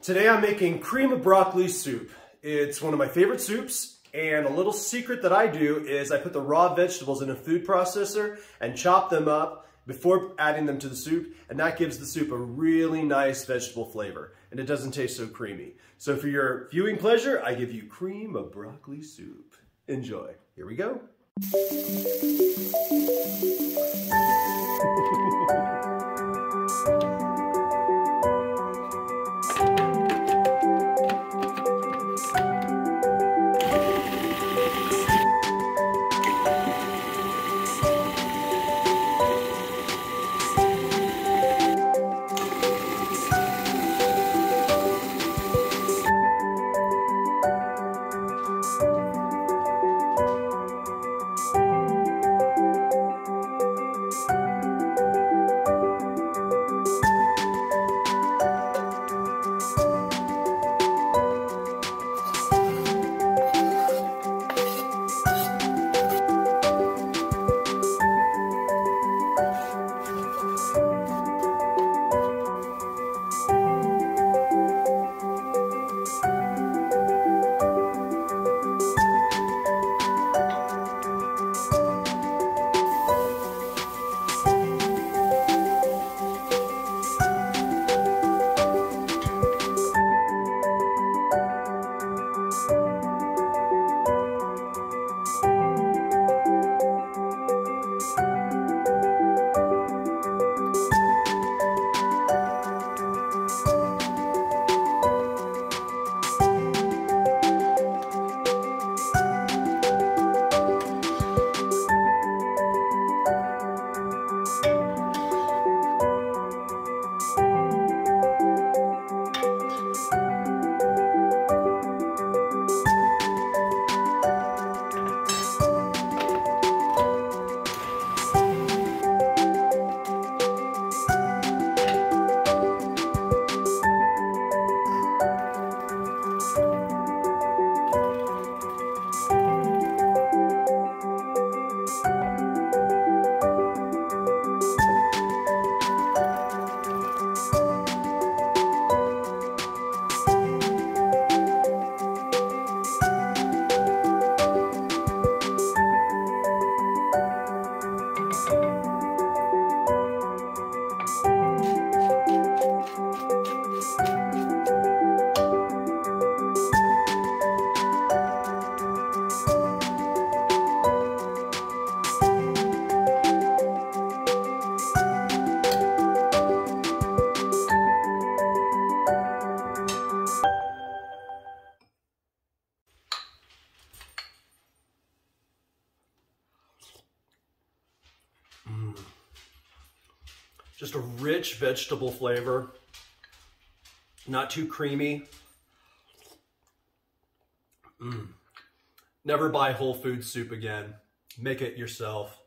Today I'm making cream of broccoli soup. It's one of my favorite soups and a little secret that I do is I put the raw vegetables in a food processor and chop them up before adding them to the soup and that gives the soup a really nice vegetable flavor and it doesn't taste so creamy. So for your viewing pleasure, I give you cream of broccoli soup. Enjoy. Here we go. Just a rich vegetable flavor, not too creamy. Mm. Never buy Whole food soup again. Make it yourself.